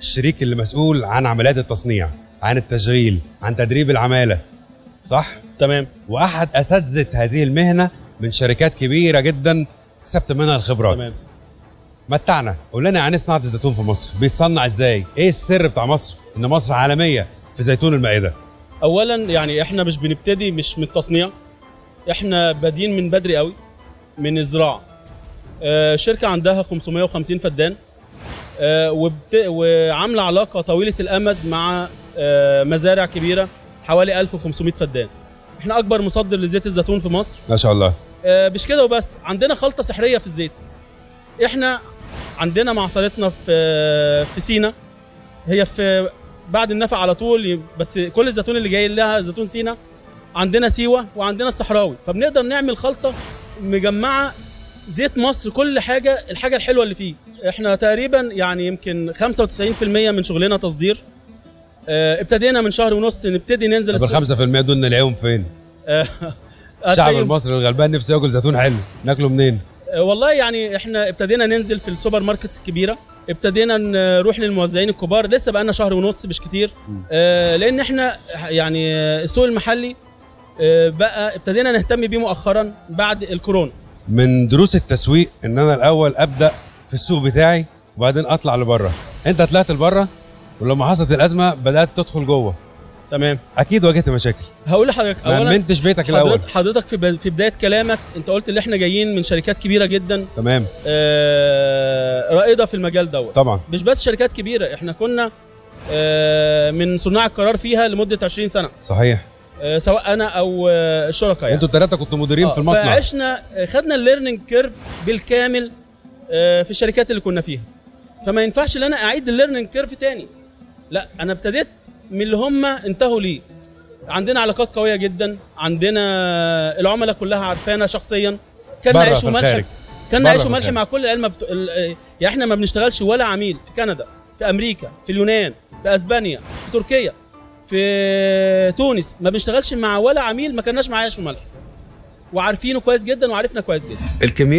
الشريك اللي مسؤول عن عمليات التصنيع عن التشغيل عن تدريب العمالة. صح؟ تمام. واحد أساتذة هذه المهنة من شركات كبيرة جدا كسبت منها الخبرات. تمام. متعنا. قول لنا عن صناعة الزيتون في مصر؟ بيتصنع إزاي؟ إيه السر بتاع مصر؟ إن مصر عالمية في زيتون المائدة. اولا يعني إحنا مش بنبتدي مش من التصنيع. إحنا بادئين من بدري قوي من الزراعة. آه، شركة عندها 550 فدان. وعاملة علاقة طويلة الأمد مع آه، مزارع كبيرة حوالي 1500 فدان. إحنا أكبر مصدر لزيت الزيتون في مصر. ما شاء الله. آه، مش كده وبس. عندنا خلطة سحرية في الزيت. إحنا عندنا معصرتنا في في سينا. هي في بعد النفق على طول بس كل الزيتون اللي جاي لها زيتون سينا. عندنا سيوة وعندنا الصحراوي. فبنقدر نعمل خلطة مجمعة زيت مصر كل حاجة الحاجة الحلوة اللي فيه. إحنا تقريبا يعني يمكن 95% من شغلنا تصدير. آه، ابتدينا من شهر ونص نبتدي ننزل طب ال 5% دول نلاقيهم فين؟ آه، الشعب المصري الغلبان نفسه ياكل زيتون حلو. ناكله منين؟ آه، والله يعني إحنا ابتدينا ننزل في ال supermarkets الكبيرة. ابتدينا نروح للموزعين الكبار. لسه بقالنا شهر ونص مش كتير. آه، لأن إحنا يعني السوق المحلي آه، بقى ابتدينا نهتم بيه مؤخرا بعد الكورونا. من دروس التسويق إن أنا الأول أبدأ في السوق بتاعي وبعدين أطلع لبره. أنت طلعت لبره ولما حصلت الأزمة بدأت تدخل جوه. تمام. أكيد واجهت مشاكل. هقول لحضرتك ما امنتش بيتك الأول. حضرتك, حضرتك في في بداية كلامك أنت قلت إن إحنا جايين من شركات كبيرة جدا. تمام. آه، رائدة في المجال دوت. طبعا. مش بس شركات كبيرة إحنا كنا آه، من صناع القرار فيها لمدة 20 سنة. صحيح. سواء أنا أو آه، الشركاء يعني. أنتوا الثلاثه كنتوا مديرين آه، في المصنع. فعشنا آه، خدنا ال learning curve بالكامل آه، في الشركات اللي كنا فيها. فما ينفعش إن أنا أعيد ال learning curve تاني. لا أنا ابتديت من اللي هم انتهوا ليه. عندنا علاقات قوية جدا. عندنا العملاء كلها عارفانا شخصيا. كان عيش وملح. كان عيش وملح. مع كل العلم بت... آه، يعني إحنا ما بنشتغلش ولا عميل. في كندا في أمريكا في اليونان في أسبانيا في تركيا. في تونس. ما بنشتغلش مع ولا عميل ما كناش معاه وملح. وعارفينه كويس جدا وعارفنا كويس جدا. الكمية